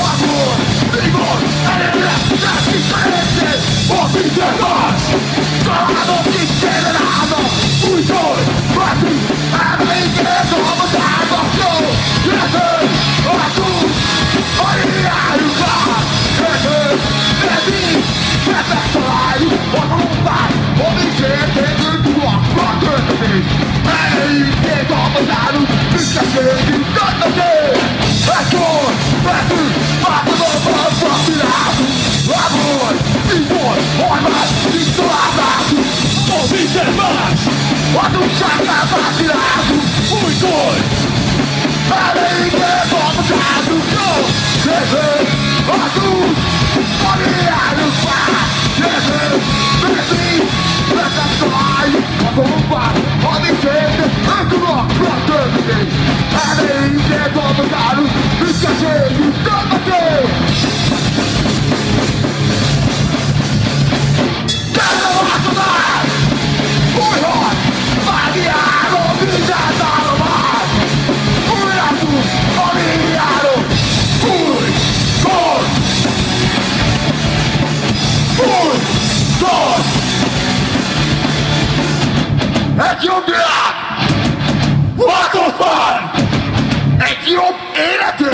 amor, vigor, alegría, las diferentes posiciones. Quando um chata tá vacinado, um dois. Além de egy jobb világ! Változban! Egy jobb életünk!